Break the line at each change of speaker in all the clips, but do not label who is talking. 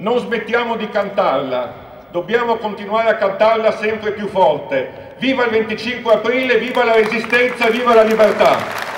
Non smettiamo di cantarla, dobbiamo continuare a cantarla sempre più forte. Viva il 25 aprile, viva la resistenza, viva la libertà!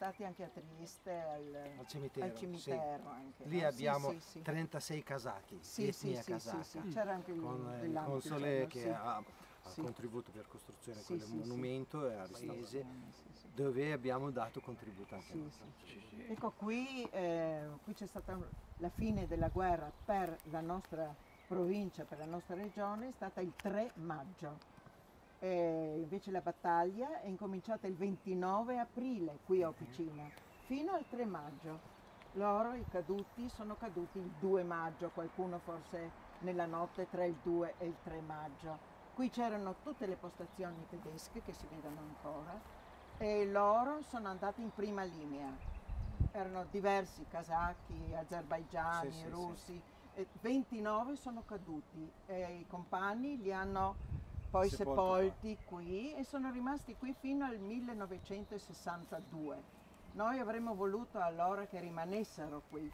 Stati anche a Trieste al,
al cimitero.
Al cimitero
sì.
anche,
Lì
no?
abbiamo
sì, sì,
36 casacchi,
sì,
etnia
sì,
casacca.
Sì, C'era anche il,
con
il
console che ha, ha
sì.
contributo per costruzione
sì,
quel monumento e a paese dove abbiamo dato contributo anche noi.
Ecco qui, eh, qui c'è stata la fine della guerra per la nostra provincia, per la nostra regione, è stata il 3 maggio eh, invece la battaglia è incominciata il 29 aprile qui a Opicina, fino al 3 maggio. Loro, i caduti, sono caduti il 2 maggio, qualcuno forse nella notte tra il 2 e il 3 maggio. Qui c'erano tutte le postazioni tedesche che si vedono ancora e loro sono andati in prima linea. Erano diversi casacchi, azerbaigiani, sì, sì, russi, sì. 29 sono caduti e i compagni li hanno poi sepolti qui e sono rimasti qui fino al 1962. Noi avremmo voluto allora che rimanessero qui,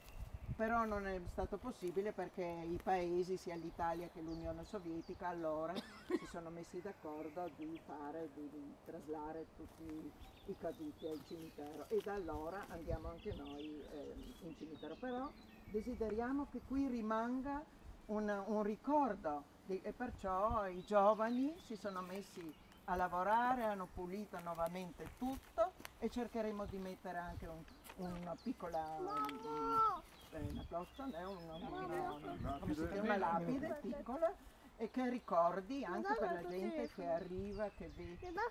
però non è stato possibile perché i paesi, sia l'Italia che l'Unione Sovietica, allora si sono messi d'accordo di fare, di, di traslare tutti i caduti al cimitero e da allora andiamo anche noi eh, in cimitero. Però desideriamo che qui rimanga un, un ricordo e perciò i giovani si sono messi a lavorare, hanno pulito nuovamente tutto e cercheremo di mettere anche un, una piccola um, una una, una, una, una lapide. piccola e che ricordi anche per la gente che arriva, che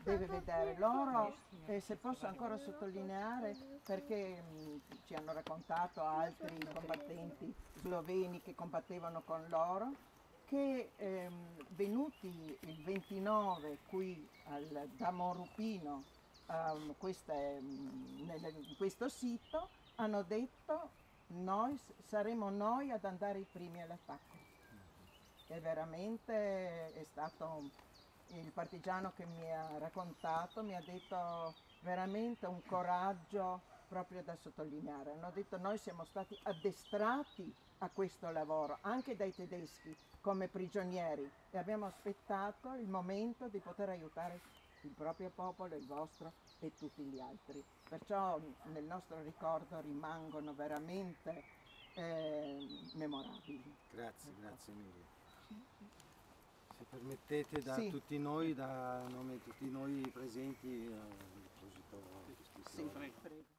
deve vedere loro, e se posso ancora sottolineare, perché mh, ci hanno raccontato altri combattenti sloveni che combattevano con loro, che ehm, venuti il 29 qui al, da Monrupino um, queste, nel, in questo sito hanno detto noi saremo noi ad andare i primi all'attacco e veramente è stato il partigiano che mi ha raccontato mi ha detto veramente un coraggio proprio da sottolineare hanno detto noi siamo stati addestrati a questo lavoro anche dai tedeschi come prigionieri e abbiamo aspettato il momento di poter aiutare il proprio popolo, il vostro e tutti gli altri. Perciò nel nostro ricordo rimangono veramente eh, memorabili.
Grazie, grazie mille. Se permettete da sì. tutti noi, da nome di tutti noi presenti, eh, deposito
Sì, prego.